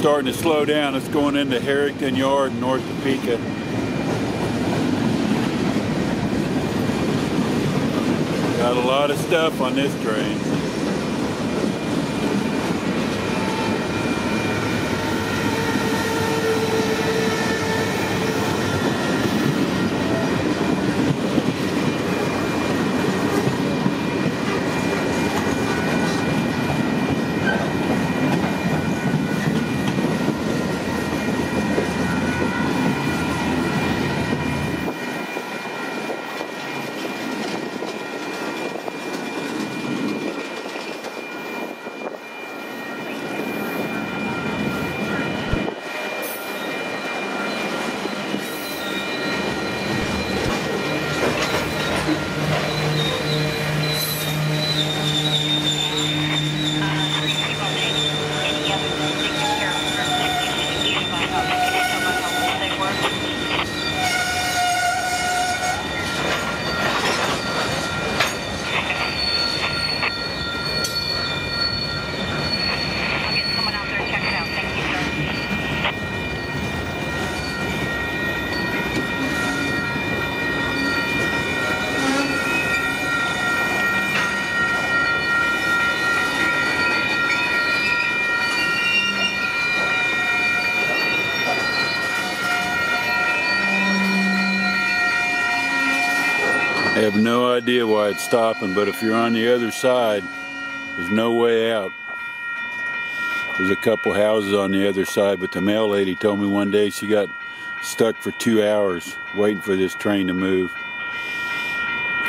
starting to slow down. It's going into Harrington Yard, North Topeka. Got a lot of stuff on this train. I have no idea why it's stopping, but if you're on the other side, there's no way out. There's a couple houses on the other side, but the mail lady told me one day she got stuck for two hours waiting for this train to move.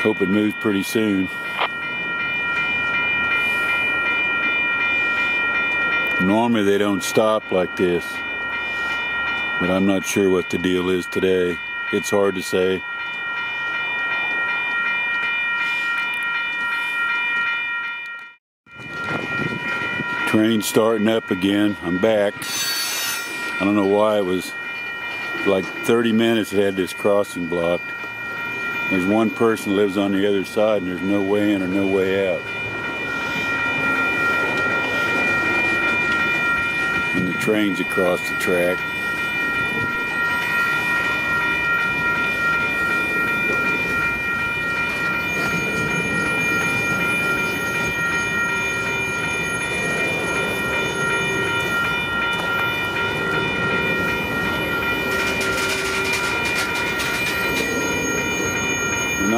Hope it moves pretty soon. Normally they don't stop like this, but I'm not sure what the deal is today. It's hard to say. Train starting up again. I'm back. I don't know why it was like 30 minutes it had this crossing blocked. There's one person lives on the other side and there's no way in or no way out. And the train's across the track.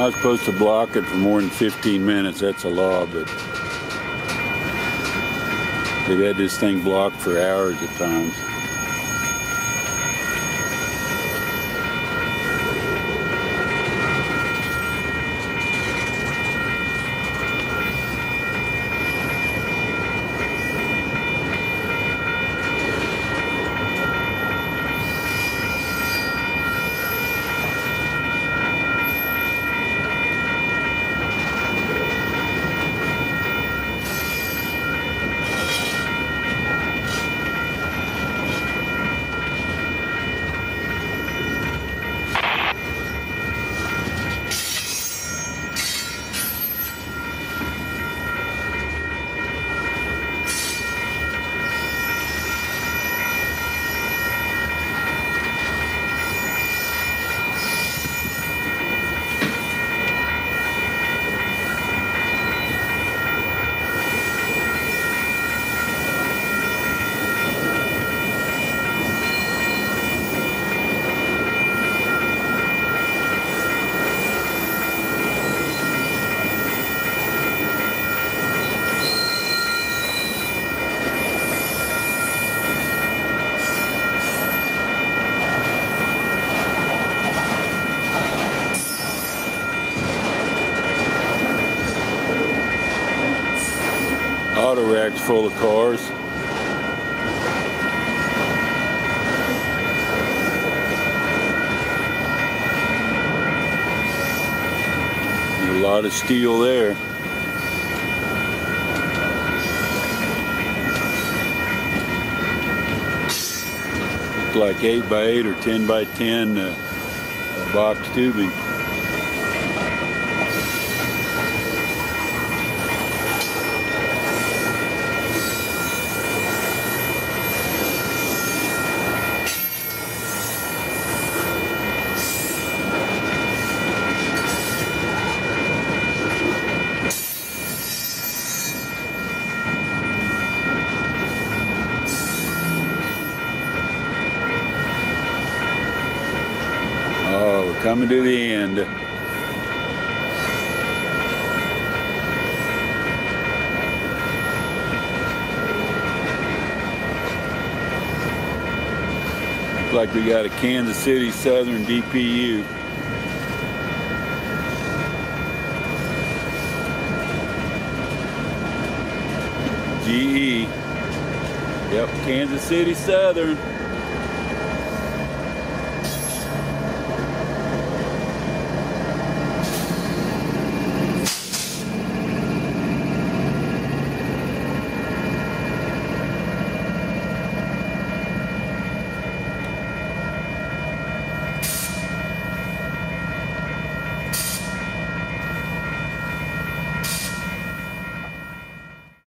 not supposed to block it for more than 15 minutes. That's a law, but they've had this thing blocked for hours at times. Auto racks full of cars. A lot of steel there. like 8 by 8 or 10 by 10 uh, box tubing. To the end. Looks like we got a Kansas City Southern DPU. GE. Yep, Kansas City Southern.